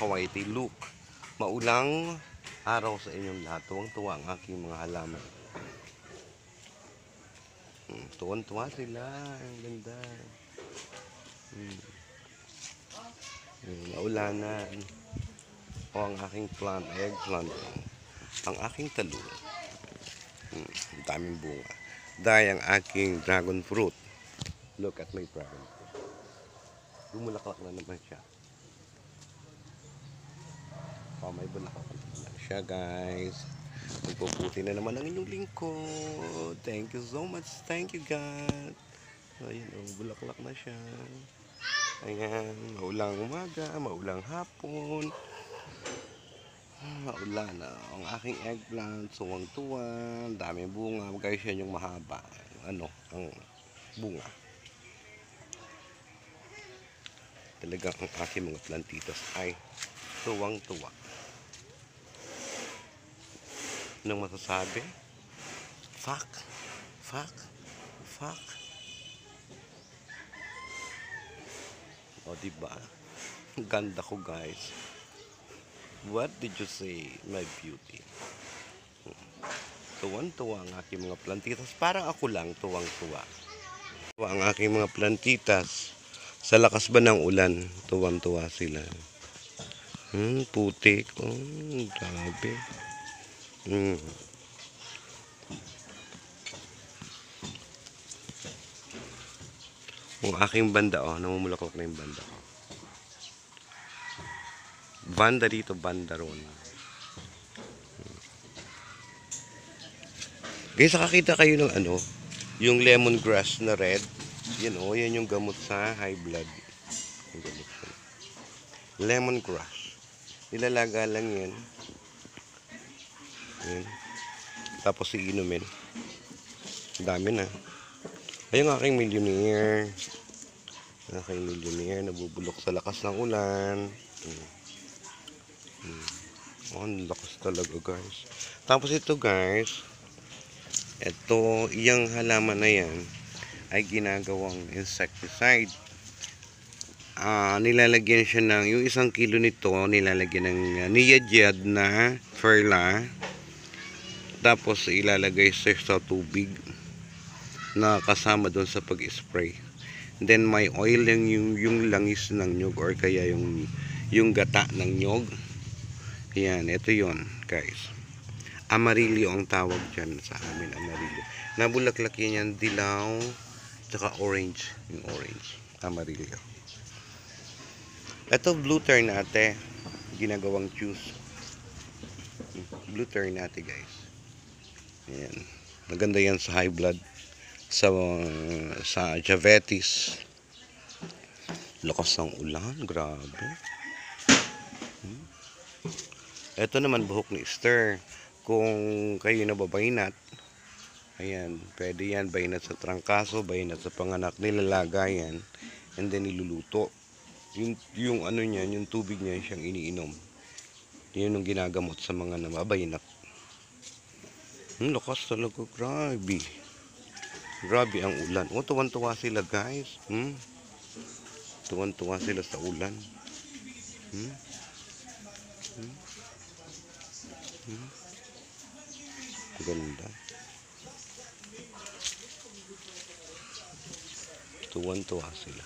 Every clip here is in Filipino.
Mighty Luke. Maulang araw sa inyong lahat. Tuwang-tuwa ang aking mga halaman. Hmm, Tuwan-tuwa sila. Ang ganda. Hmm. Hmm, Maulanan. O ang aking plant, eggplant. Ang aking talong. Hmm, daming bunga. Dahil ang aking dragon fruit. Look at my dragon fruit. Lumulaklak na naman siya. Oh, may bulaklak siya, guys. Magpuputi na naman ang inyong lingkod. Thank you so much. Thank you, God. Ayun, oh, bulaklak na siya. Ayan, maulang umaga, maulang hapon. Maulan na. Ang aking eggplant, suwang-tuwa. Ang daming bunga. Guys, yan yung mahaba. Ano, ang bunga. Talagang ang aking mga plantitas ay tuwang-tuwa. Anong masasabi? Fuck. Fuck. Fuck. O, diba? Ganda ko, guys. What did you say, my beauty? Tuwan-tuwa ang aking mga plantitas. Parang ako lang, tuwang-tuwa. Tuwa ang aking mga plantitas. Sa lakas ba ng ulan, tuwang-tuwa sila. Hmm, putik. Oh, grabe. Hmm. Ang aking banda, oh, namumulaklak na yung banda ko. Banda dito, banda ron. Guys, nakakita kayo ng ano, yung lemongrass na red. Yan oh, yan yung gamot sa high blood. Lemongrass. Nilalaga lang yan. Yan. Tapos iinumin. Dami na. Ayun aking millionaire. Aking millionaire nabubulok sa lakas ng ulan. Hmm. Hmm. Oh, lakas talaga guys. Tapos ito guys, ito, iyang halaman na yan ay ginagawang insecticide. Ah, nilalagyan siya ng, yung isang kilo nito, nilalagyan ng uh, niyadjad na ferla. Tapos ilalagay siya sa tubig na kasama doon sa pag-spray. Then may oil yung, yung, yung langis ng nyog or kaya yung, yung gata ng nyog. Yan, ito yon guys. Amarillo ang tawag dyan sa amin, amarillo. Nabulaklak yan yan, dilaw, tsaka orange, yung orange, amarillo. Ito blue turn ate, ginagawang juice. Blue turn ate guys. Ayan. Maganda yan sa high blood, sa sa diabetes. Lakas ng ulan, grabe. Hmm. Ito naman buhok ni Esther kung kayo nababaynat ayan, pwede yan baynat sa trangkaso, baynat sa panganak nilalaga yan, and then niluluto yung, yung ano niyan, yung tubig niya siyang iniinom yun yung ginagamot sa mga nababaynat hmm, lakas talaga, grabe grabe ang ulan oh, tuwan-tuwa sila guys hmm? tuwan-tuwa sila sa ulan hmm? Hmm? Hmm? Ganda. Tuwan-tuwa sila.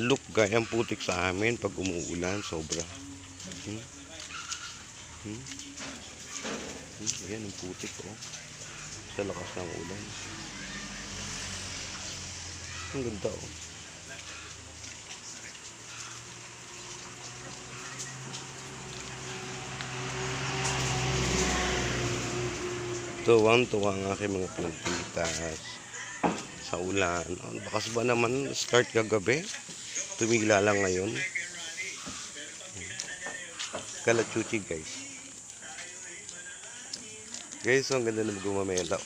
Look, gaya ang putik sa amin pag umuulan, sobra. Hmm? Hmm? Ayan, ang putik, oh. Sa lakas ng ulan. Ang ganda, oh. Tuwang-tuwa ang aking mga plantitas sa ulan. Oh, bakas ba naman start kagabi? Tumigla lang ngayon. Kalachuchi guys. Guys, oh, ang ganda na gumamela.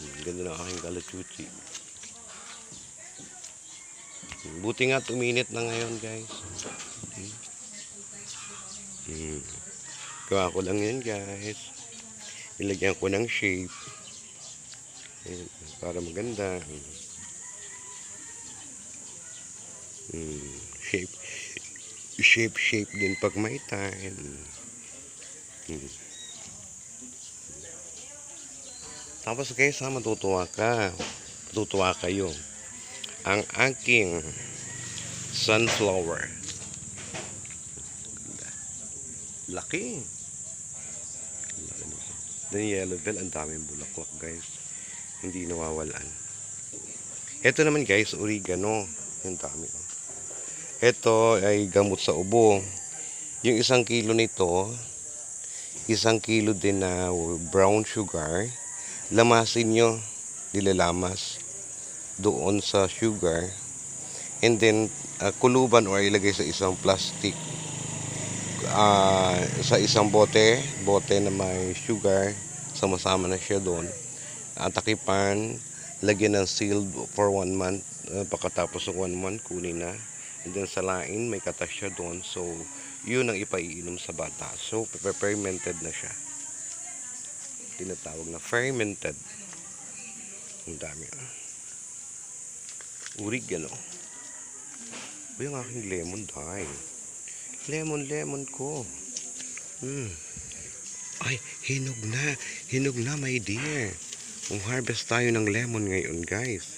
Ang ganda ng aking kalachuchi. Buti nga tuminit na ngayon guys. Hmm. Hmm. Gawa ko lang yan guys. Nilagyan ko ng shape. Ayan, para maganda. Hmm, shape. Shape, shape din pag may time. Hmm. Tapos guys ha, matutuwa ka. Matutuwa kayo. Ang aking sunflower. Laki. Then yellow bell, ang daming bulaklak guys. Hindi nawawalan. Ito naman guys, oregano. Ang dami. oh. Ito ay gamot sa ubo. Yung isang kilo nito, isang kilo din na brown sugar, lamasin nyo, nilalamas doon sa sugar and then uh, kuluban or ilagay sa isang plastic ah, sa isang bote bote na may sugar sama-sama na siya doon atakipan lagyan ng sealed for one month uh, pagkatapos ng one month kunin na and then salain may katas siya doon so yun ang ipaiinom sa bata so fermented na siya tinatawag na fermented ang dami ah oregano Uy, ang aking lemon dye. Lemon, lemon ko. Hmm. Ay, hinog na. Hinog na, my dear. Harvest tayo ng lemon ngayon, guys.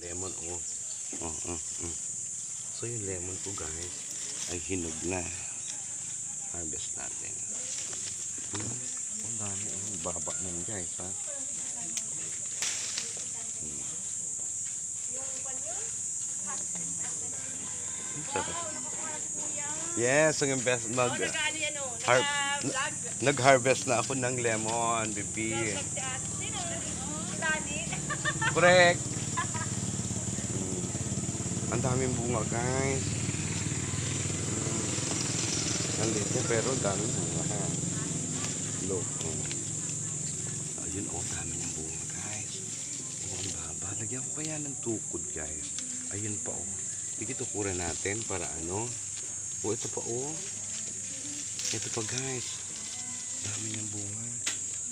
Lemon, oh. Oh, oh, oh. So, yung lemon ko, guys, ay hinog na. Harvest natin. Hmm. Ang dami, ang baba nun, guys, ha? Sarap. Yes, ang best mag Nag-ano yan o? Har- nag-harvest na ako ng lemon, bibi. Correct. Ang daming bunga, guys. Mm. Liit niya, pero daming bunga. Look. Ayun, oh, dami ng bunga, guys. Oh, ang baba. Lagyan ko kaya ng tukod, guys. Ayun pa, oh. Sige, tukuran natin para ano. Oh, ito pa, oh. Ito pa, guys. Dami ng bunga.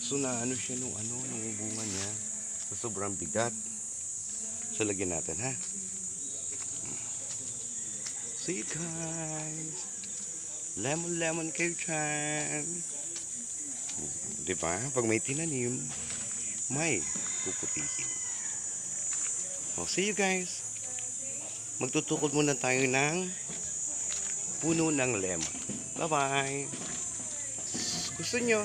So, na ano siya nung ano, nung bunga niya. Sa sobrang bigat. So, lagyan natin, ha? See, guys. Lemon, lemon kayo dyan. Di ba? Pag may tinanim, may puputihin. Oh, see you guys. Magtutukod muna tayo ng puno ng lemon. Bye-bye. Gusto nyo?